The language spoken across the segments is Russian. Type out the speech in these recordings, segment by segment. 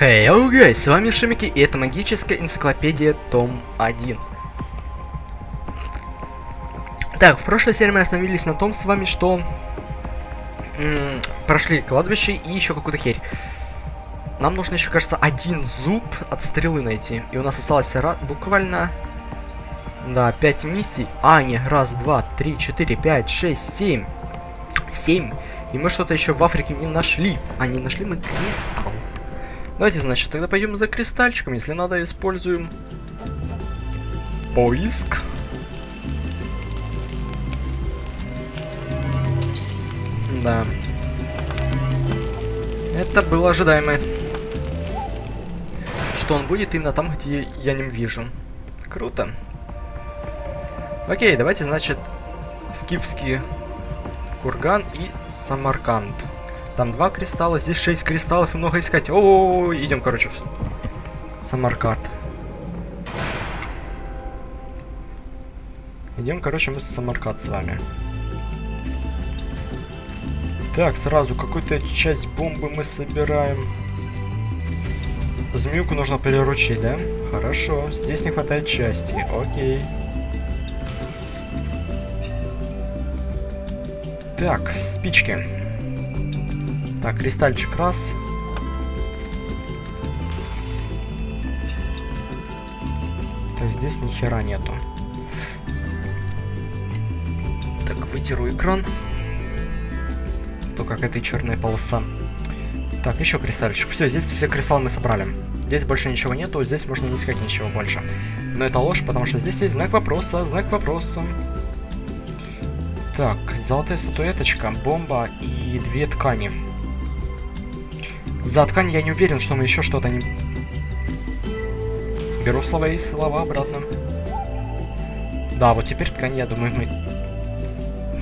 Hello guys, с вами Шимики и это магическая энциклопедия Том 1. Так, в прошлой серии мы остановились на том с вами, что м, прошли кладбище и еще какую-то херь. Нам нужно еще, кажется, один зуб от стрелы найти. И у нас осталось буквально... Да, 5 миссий. А, не, раз, два, три, четыре, пять, шесть, семь. Семь. И мы что-то еще в Африке не нашли. А, не нашли мы кристалл. Давайте, значит, тогда пойдем за кристальчиком. Если надо, используем поиск. Да. Это было ожидаемо. Что он будет именно там, где я не вижу. Круто. Окей, давайте, значит, скифский курган и Самарканд. Там два кристалла, здесь шесть кристаллов много искать. О, идем, короче, в Самарканд. Идем, короче, мы в Самарканд с вами. Так, сразу какую-то часть бомбы мы собираем. Змеюку нужно приручить, да? Хорошо, здесь не хватает части. Окей. Так, спички. Так, кристальчик раз. Так, здесь ни хера нету. Так, вытеру экран. То как этой черная полоса. Так, еще кристальчик. Все, здесь все кристаллы мы собрали. Здесь больше ничего нету, здесь можно не искать ничего больше. Но это ложь, потому что здесь есть знак вопроса, знак вопроса. Так, золотая статуэточка, бомба и две ткани. За ткань я не уверен, что мы еще что-то не... Беру слова и слова обратно. Да, вот теперь ткань, я думаю, мы...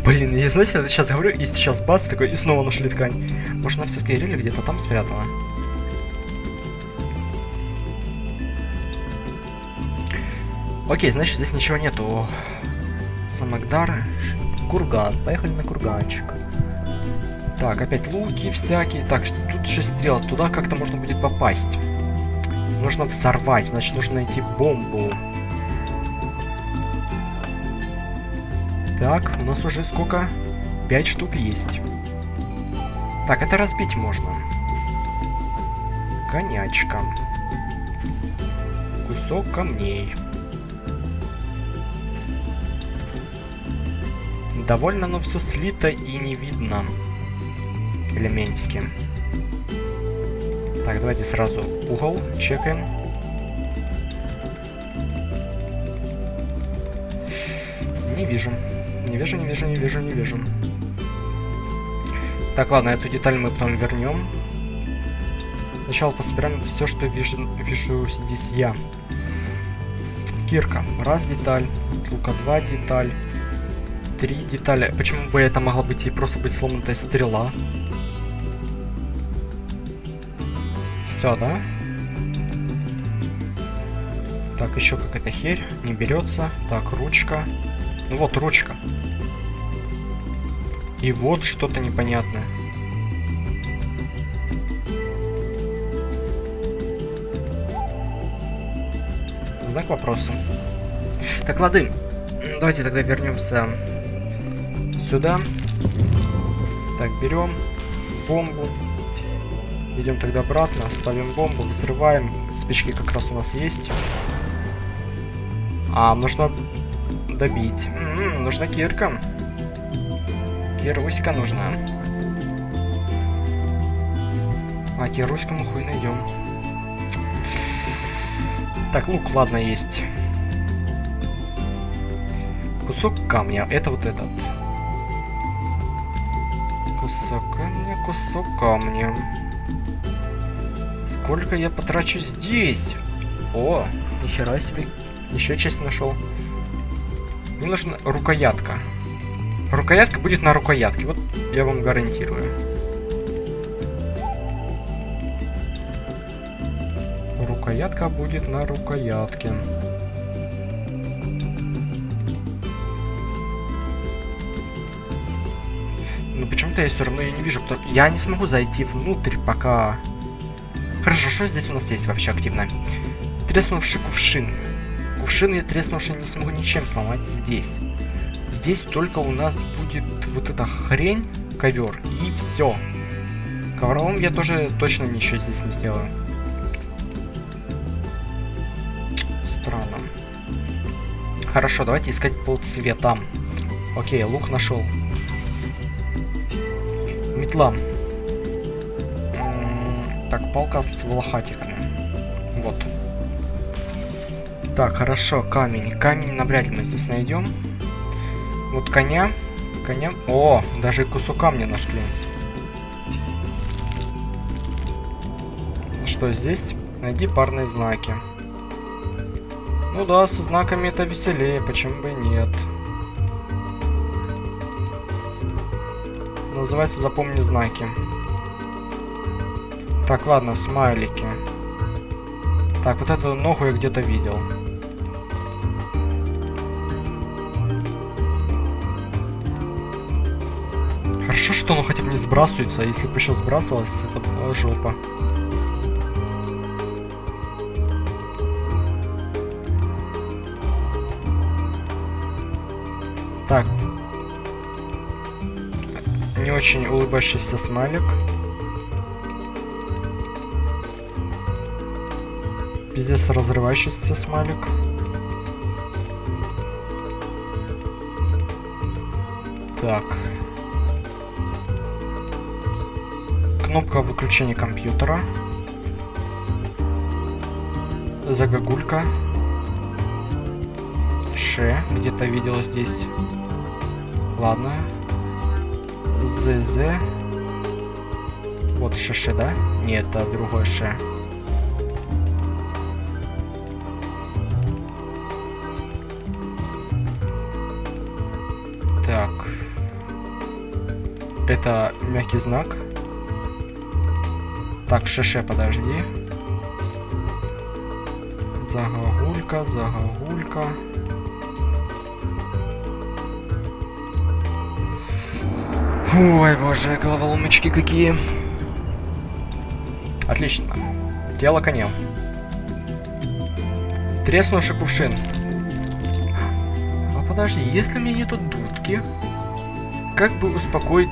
Блин, я, знаете, я сейчас говорю, и сейчас бац, такой, и снова нашли ткань. Может, она все-таки рели где-то там спрятала? Окей, значит, здесь ничего нету. Самагдар, курган. Поехали на курганчик. Так, опять луки всякие. Так, тут же стрел. Туда как-то можно будет попасть. Нужно взорвать, значит, нужно найти бомбу. Так, у нас уже сколько? Пять штук есть. Так, это разбить можно. Конячка. Кусок камней. Довольно, но все слито и не видно. Элементики. Так, давайте сразу угол чекаем. Не вижу. Не вижу, не вижу, не вижу, не вижу. Так, ладно, эту деталь мы потом вернем. Сначала пособираем все, что вижу, вижу здесь я. Кирка. Раз деталь. Лука два деталь. Три детали. Почему бы это могла быть и просто быть сломанная стрела? Все, да? Так, еще какая-то херь. Не берется. Так, ручка. Ну вот, ручка. И вот что-то непонятное. Знак вопроса. Так, лады. Давайте тогда вернемся сюда. Так, берем бомбу. Идем тогда обратно, ставим бомбу, взрываем. Спички как раз у нас есть. А, нужно добить. М -м, нужна кирка. Кируська нужна. А, кируську мы хуй найдем. Так, лук, ладно, есть. Кусок камня. Это вот этот. Кусок камня, кусок камня. Сколько я потрачу здесь? О, нихера себе. Еще часть нашел. Мне нужна рукоятка. Рукоятка будет на рукоятке. Вот я вам гарантирую. Рукоятка будет на рукоятке. Но почему-то я все равно ее не вижу. Я не смогу зайти внутрь, пока Хорошо, что здесь у нас есть вообще активно? Треснувший кувшин. Кувшин я треснувший не смогу ничем сломать здесь. Здесь только у нас будет вот эта хрень, ковер, и все. Ковровым я тоже точно ничего здесь не сделаю. Странно. Хорошо, давайте искать по цветам. Окей, лук нашел. Метла. Так, палка с волохатиками. Вот. Так, хорошо, камень. Камень навряд ли мы здесь найдем. Вот коня. Коня. О, даже кусок камня нашли. Что здесь? Найди парные знаки. Ну да, со знаками это веселее, почему бы и нет. Называется «Запомни знаки». Так, ладно, смайлики. Так, вот эту ногу я где-то видел. Хорошо, что оно хотя бы не сбрасывается, а если бы еще сбрасывалось, это была жопа. Так. Не очень улыбающийся смайлик. Пиздец разрывающийся смайлик. Так. Кнопка выключения компьютера. Загогулька. Ше. Где-то видел здесь. Ладно. ЗЗ. Вот ШШ, да? Нет, это другой Ше. Это мягкий знак. Так, ШШ, подожди. Загогулька, загогулька. Ой, боже, головоломочки какие. Отлично. Тело коня. Треснувший кувшин. А подожди, если у меня нету дудки, как бы успокоить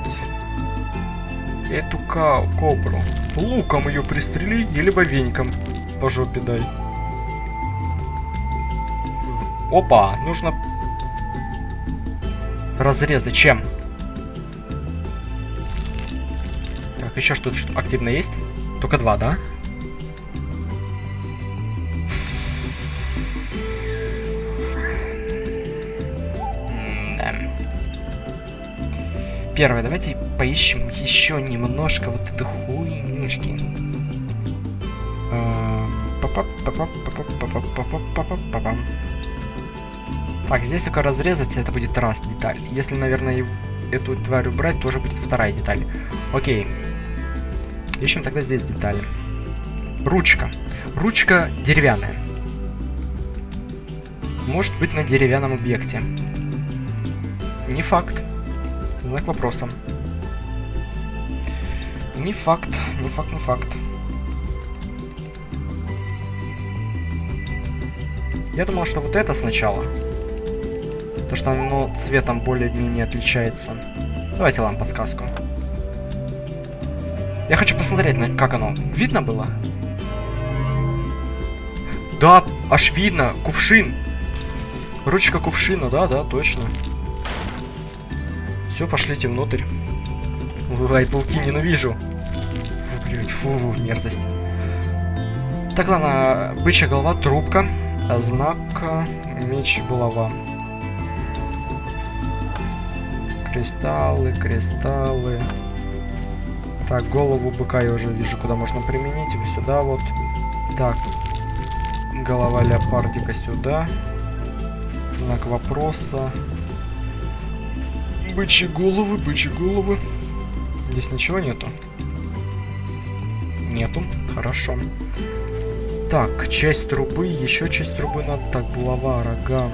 эту ка кобру? Луком ее пристрели или веньком по жопе дай. Опа, нужно разрезать. Чем? Так, еще что-то что активно есть? Только два, да? Первое, давайте поищем еще немножко вот этой хуйнюшки. Так, здесь только разрезать, это будет раз деталь. Если, наверное, эту тварь убрать, тоже будет вторая деталь. Окей. Ищем тогда здесь детали. Ручка. Ручка деревянная. Может быть на деревянном объекте. Не факт. Знак вопроса. Не факт, не факт, не факт. Я думал, что вот это сначала. То, что оно цветом более-менее отличается. Давайте вам подсказку. Я хочу посмотреть, как оно. Видно было? Да, аж видно. Кувшин. Ручка кувшина, да, да, точно. Все, пошлите внутрь. Ай, пауки ненавижу. Блять, фу, мерзость. Так, ладно, бычья голова, трубка, знак, меч, булава. Кристаллы, кристаллы. Так, голову быка я уже вижу, куда можно применить. Вот сюда вот. Так. Голова леопардика сюда. Знак вопроса. Бычьи головы, бычьи головы. Здесь ничего нету? Нету. Хорошо. Так, часть трубы, еще часть трубы надо. Так, голова, рога.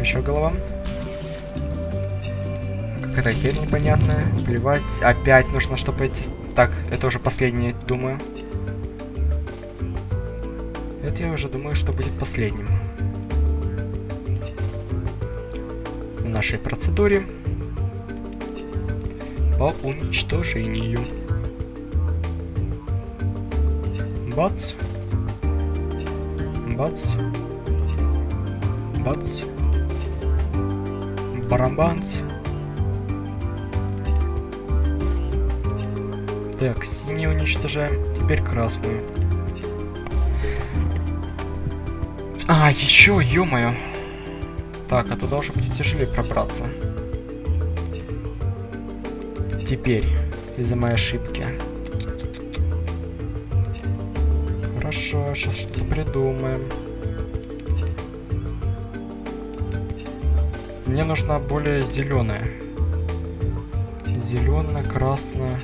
Еще голова. Какая-то херь непонятная. Плевать. Опять нужно, чтобы эти Так, это уже последнее, думаю. Это я уже думаю, что будет последним. Нашей процедуре по уничтожению. Бац. Бац. Бац. Барабанц. Так, синий уничтожаем. Теперь красную. А, еще, ё-моё. Так, а туда уже будет тяжелее пробраться. Теперь, из-за моей ошибки. Хорошо, сейчас что-то придумаем. Мне нужна более зеленая. Зеленая, красная,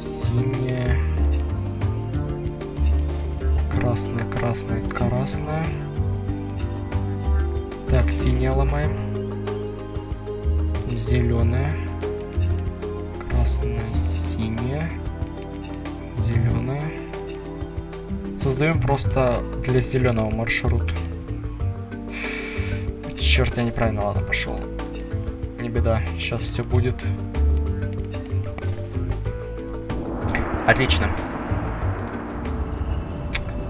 синяя, красная, красная, красная. Так, синяя ломаем. Зеленая. Красная, синяя. Зеленая. Создаем просто для зеленого маршрут. Черт, я неправильно, ладно, пошел. Не беда, сейчас все будет. Отлично.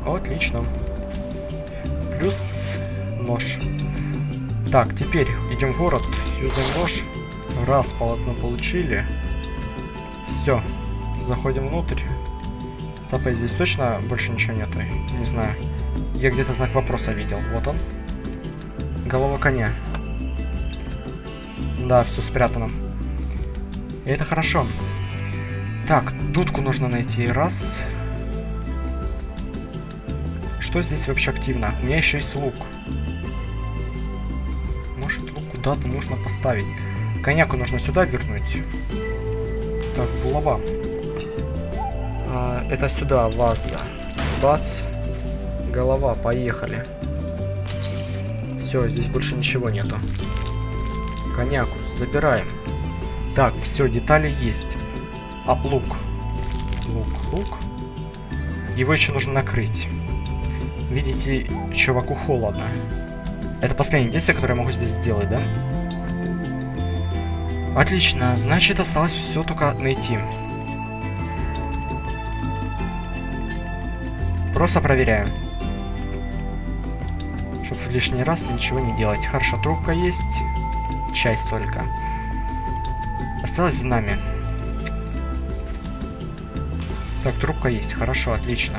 Отлично. Плюс нож. Так, теперь идем в город, юзаем нож. Раз, полотно получили. Все, заходим внутрь. Стопай, здесь точно больше ничего нету? Не знаю. Я где-то знак вопроса видел. Вот он. Голова коня. Да, все спрятано. И это хорошо. Так, дудку нужно найти. Раз. Что здесь вообще активно? У меня еще есть лук. Куда-то нужно поставить. Коняку нужно сюда вернуть. Так, булава. А, это сюда, ваза. Бац. Голова, поехали. Все, здесь больше ничего нету. Коняку, забираем. Так, все, детали есть. А, лук. Лук, лук. Его еще нужно накрыть. Видите, чуваку холодно. Это последнее действие, которое я могу здесь сделать, да? Отлично, значит осталось все только найти. Просто проверяю. Чтобы в лишний раз ничего не делать. Хорошо, трубка есть. Часть только. Осталось за нами. Так, трубка есть. Хорошо, отлично.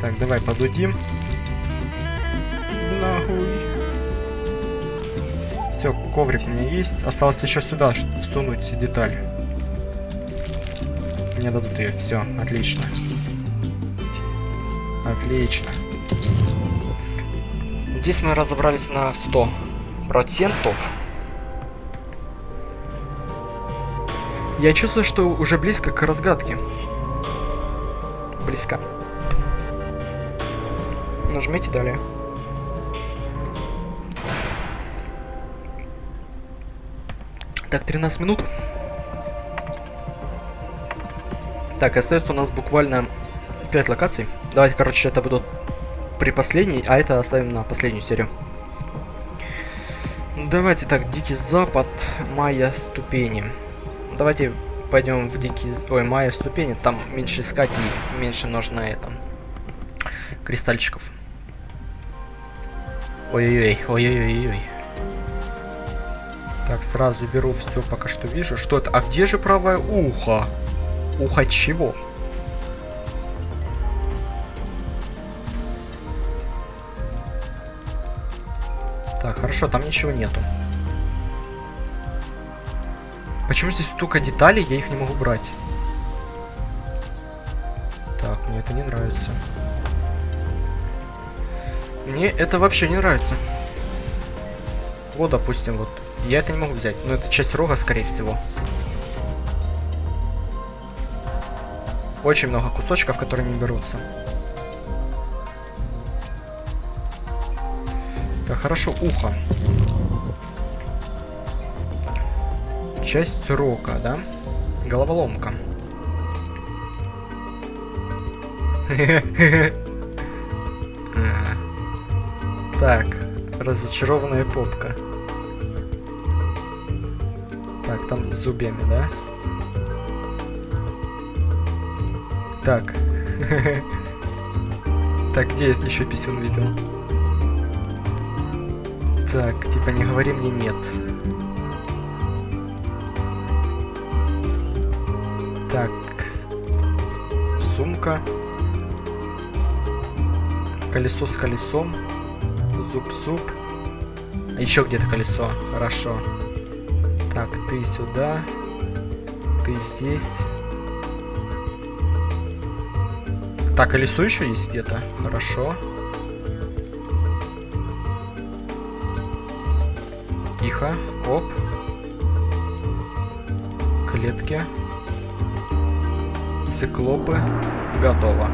Так, давай подудим. Нахуй. Все, коврик у меня есть. Осталось еще сюда всунуть деталь. Мне дадут ее. Все, отлично. Отлично. Здесь мы разобрались на 100 процентов. Я чувствую, что уже близко к разгадке. Близко. Нажмите далее. Так, 13 минут. Так, остается у нас буквально 5 локаций. Давайте, короче, это будут при последней, а это оставим на последнюю серию. Давайте так, Дикий Запад, Майя ступени. Давайте пойдем в Дикий... Ой, Майя ступени, там меньше искать и меньше нужно это... Кристальчиков. Ой-ой-ой, ой-ой-ой-ой. Так, сразу беру все пока что вижу. Что это? А где же правое ухо? Ухо чего? Так, хорошо, там ничего нету. Почему здесь столько деталей, я их не могу брать? Так, мне это не нравится. Мне это вообще не нравится. Вот, допустим, вот. Я это не могу взять. Но это часть рога, скорее всего. Очень много кусочков, которые не берутся. Так, хорошо, ухо. Часть рока, да? Головоломка. Так, разочарованная попка. Так, там с зубьями, да? Так. Так, где я еще писюн видел? Так, типа не говори мне нет. Так. Сумка. Колесо с колесом. Зуб-зуб. Еще где-то колесо. Хорошо. Так, ты сюда. Ты здесь. Так, колесо еще есть где-то. Хорошо. Тихо. Оп. Клетки. Циклопы. Готово.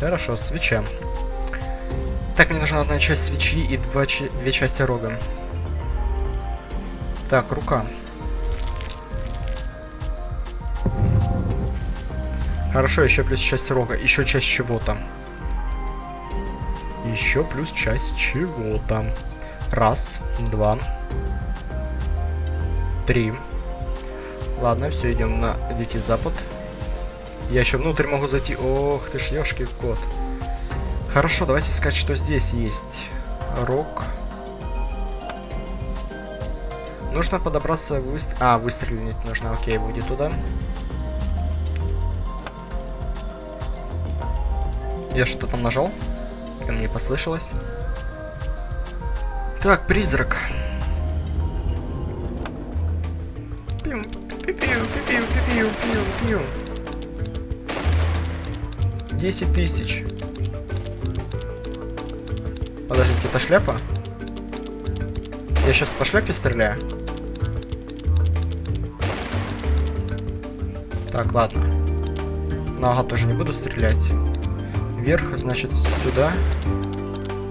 Хорошо, свеча. Так, мне нужна одна часть свечи и два, две части рога. Так, рука. Хорошо, еще плюс часть рога. Еще часть чего-то. Еще плюс часть чего-то. Раз, два, три. Ладно, все, идем на Дикий Запад. Я еще внутрь могу зайти. Ох ты ж, ёшки кот. Хорошо, давайте искать, что здесь есть. Рок. Нужно подобраться, выст... А, выстрелить нужно. Окей, будет туда. Я что-то там нажал? Мне послышалось. Так, призрак. Пиу, пиу, пиу, пиу, пиу, пиу, пиу. 10 тысяч. Подождите, это шляпа? Я сейчас по шляпе стреляю. Так, ладно. Нога тоже не буду стрелять. Вверх, значит, сюда.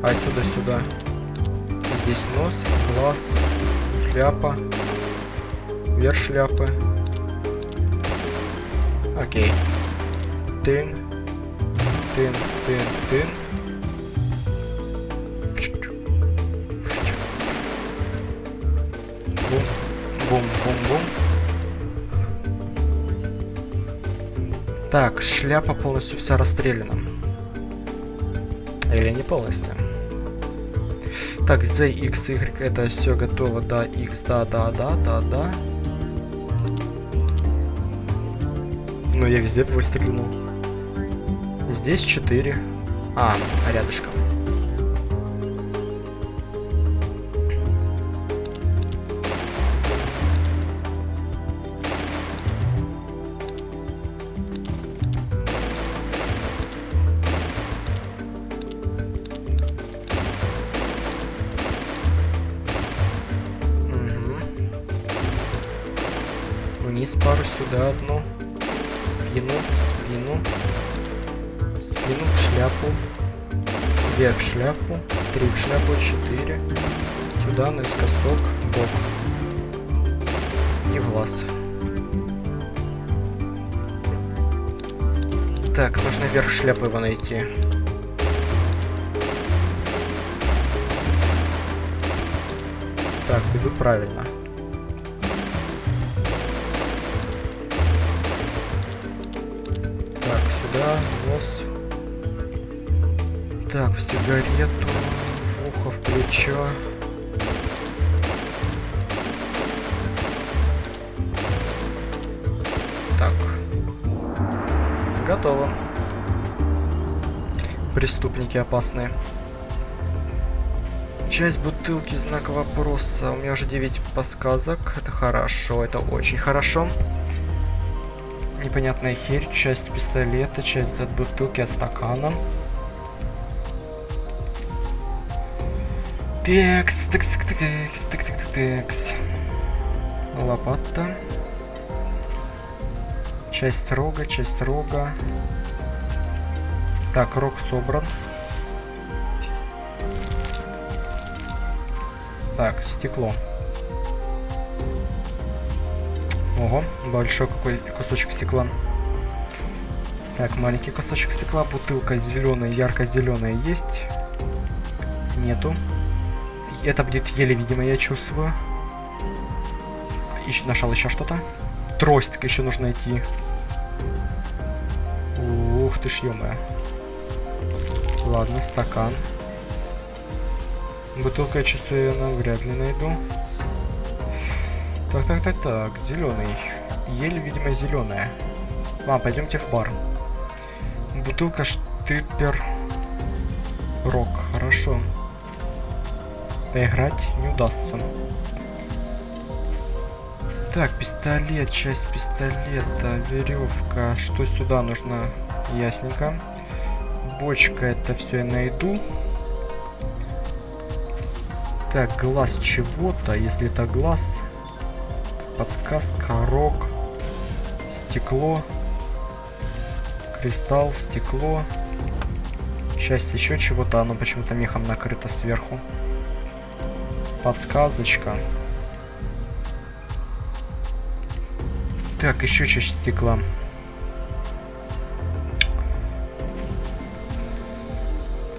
А отсюда сюда. Здесь нос, глаз, шляпа. Вверх шляпы. Окей. Тын. Тын, тын, тын. Бум, бум, бум, бум. Так, шляпа полностью вся расстреляна. Или не полностью. Так, Z, X, Y, это все готово, да, X, да, да, да, да, да. Но я везде выстрелил. Здесь 4. А, рядышком. Глаз. Так, нужно вверх шляпы его найти. Так, иду правильно. Так, сюда, нос. Так, в сигарету, ухо, в плечо. Готово. Преступники опасные. Часть бутылки, знак вопроса. У меня уже 9 подсказок. Это хорошо, это очень хорошо. Непонятная херь, часть пистолета, часть от бутылки, от стакана. Текс, текс, текс, текс, текс, текс. Лопата. Часть рога, часть рога. Так, рог собран. Так, стекло. Ого, большой какой кусочек стекла. Так, маленький кусочек стекла, бутылка зеленая, ярко-зеленая есть. Нету. Это будет еле видимо, я чувствую. Ищ, нашел еще что-то. Трость еще нужно найти. Ты ж, ё Ладно, стакан. Бутылка, я чувствую, я навряд ли найду. Так, так, так, так, зеленый. Еле, видимо, зеленая. Ладно, пойдемте в бар. Бутылка штыпер рок. Хорошо. Поиграть не удастся. Так, пистолет, часть пистолета, веревка. Что сюда нужно? Ясненько. Бочка, это все я найду. Так, глаз чего-то. Если это глаз... Подсказка, рог, стекло, кристалл, стекло. Часть еще чего-то, оно почему-то мехом накрыто сверху. Подсказочка. Так, еще часть стекла.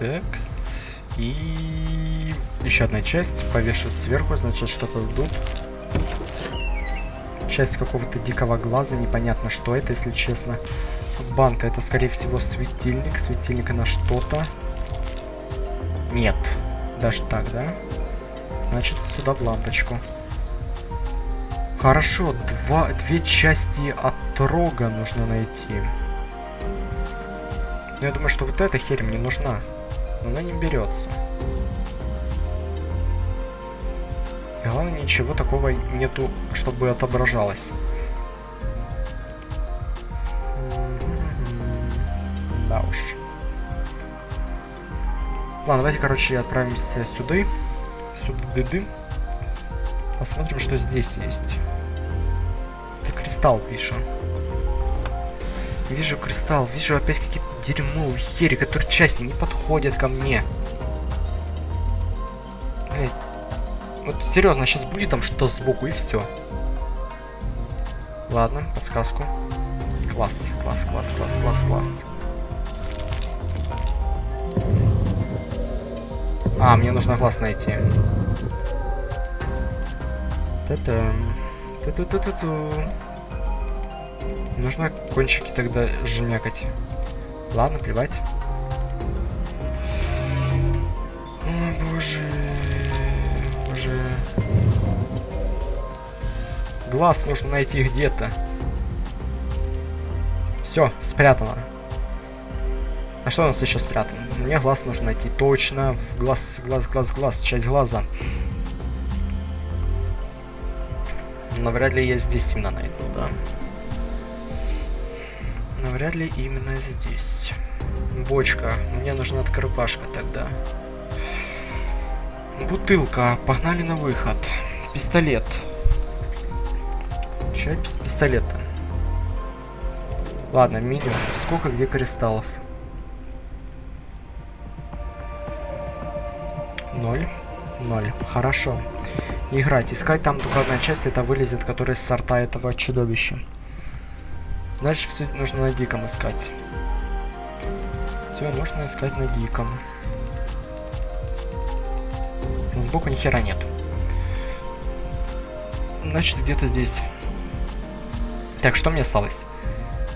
Так. И еще одна часть. Повешу сверху, значит что-то ждут. Часть какого-то дикого глаза, непонятно что это, если честно. Банка, это скорее всего светильник. Светильник на что-то. Нет. Даже так, да? Значит, сюда в лампочку. Хорошо, два, две части от рога нужно найти. Но я думаю, что вот эта херь мне нужна. Она не берется. И главное, ничего такого нету, чтобы отображалось. Да уж. Ладно, давайте, короче, отправимся сюда. Сюда. Посмотрим, что здесь есть кристалл пишу. Вижу кристалл, вижу опять какие-то дерьмовые хери, которые части не подходят ко мне. Вот серьезно, сейчас будет там что-то сбоку и все. Ладно, подсказку. Класс, класс, класс, класс, класс, класс. А, мне нужно глаз найти. Та-дам. Ту-ту-ту-ту-ту. Нужно кончики тогда жмякать. Ладно, плевать. О, боже. Боже. Глаз нужно найти где-то. Все, спрятано. А что у нас еще спрятано? Мне глаз нужно найти. Точно. В глаз, глаз, глаз, глаз. Часть глаза. Но вряд ли я здесь именно найду, да? Но вряд ли именно здесь. Бочка. Мне нужна открывашка тогда. Бутылка. Погнали на выход. Пистолет. Без пистолета? Ладно, минимум. Сколько где кристаллов? Ноль. Ноль. Хорошо. Играть. Искать там только одна часть, это вылезет, которая с сорта этого чудовища. Дальше все нужно на диком искать. Все нужно искать на диком. Сбоку ни хера нет. Значит, где-то здесь. Так, что мне осталось?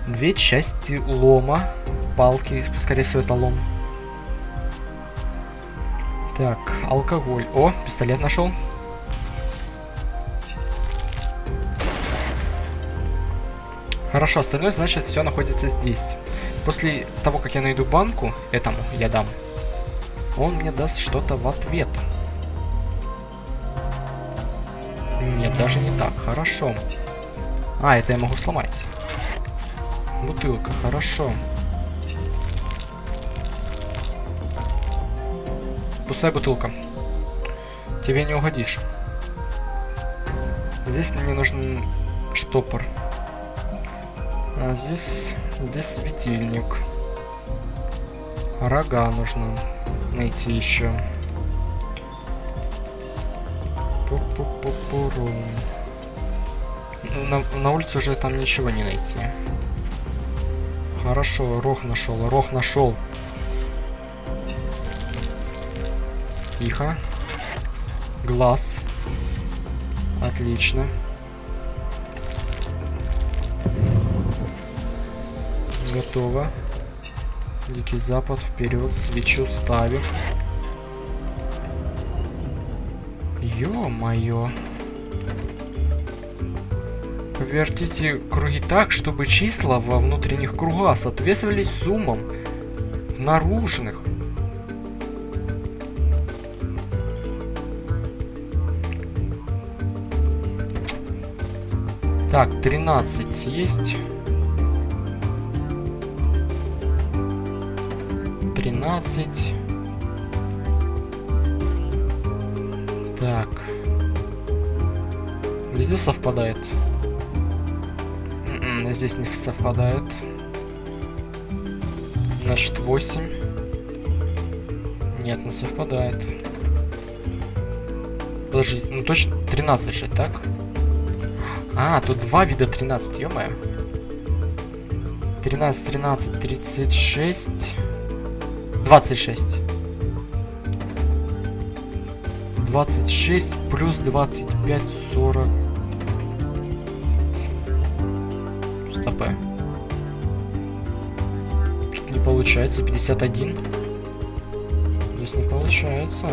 Две части лома. Палки, скорее всего, это лом. Так, алкоголь. О, пистолет нашел. Хорошо, остальное значит все находится здесь. После того, как я найду банку, этому я дам, он мне даст что-то в ответ. Нет, даже не так. Хорошо. А, это я могу сломать. Бутылка, хорошо. Пустая бутылка. Тебе не угодишь. Здесь мне нужен штопор. А здесь, здесь светильник. Рога нужно найти еще. Пу-пу-пу-пуру. На, на улице уже там ничего не найти. Хорошо, рог нашел, рог нашел. Тихо. Глаз. Отлично. Готово. Дикий запад, вперед, свечу ставим. Ё-моё. Повертите круги так, чтобы числа во внутренних кругах соответствовали суммам наружных. Так, 13 есть. 13. Так. Везде совпадает. М -м, здесь не совпадает. Значит, 8. Нет, не совпадает. Подожди, ну точно 13 же, так? А, тут два вида 13, ё-моё. 13, 13, 36. 26. 26 плюс 25, 40. Стопэ. Тут не получается, 51. Здесь не получается.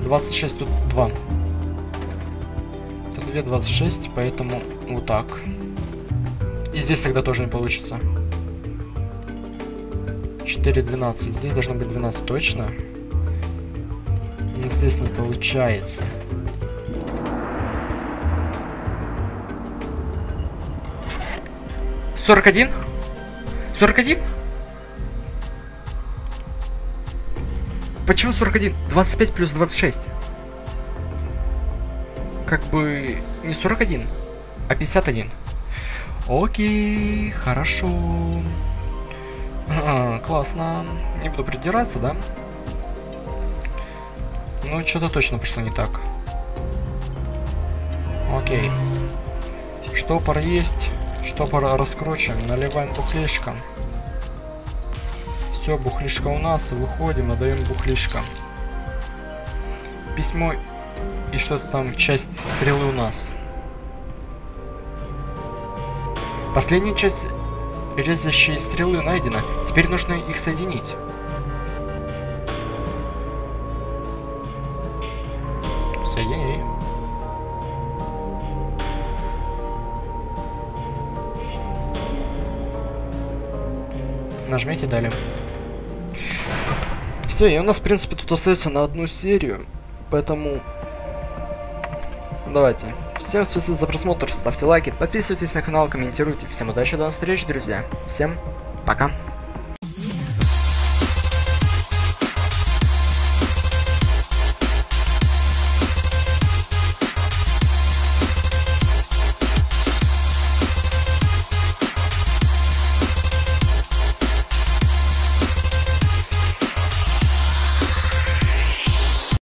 26, тут 2. Тут 2, 26, поэтому вот так. И здесь тогда тоже не получится. 4, 12. Здесь должно быть 12 точно. Но здесь не получается. Сорок один? Сорок один? Почему 41? 25 плюс 26. Как бы не 41, а 51. Окей, хорошо. А, классно. Не буду придираться, да? Ну, что-то точно пошло не так. Окей. Штопор есть. Штопор раскручен. Наливаем бухлишко. Все, бухлишко у нас. Выходим, отдаем бухлишко. Письмо и что-то там, часть стрелы у нас. Последняя часть резящей стрелы найдена. Теперь нужно их соединить. Соедини. Нажмите далее. Все, и у нас, в принципе, тут остается на одну серию. Поэтому... Давайте. Всем спасибо за просмотр, ставьте лайки, подписывайтесь на канал, комментируйте. Всем удачи, до новых встреч, друзья. Всем пока.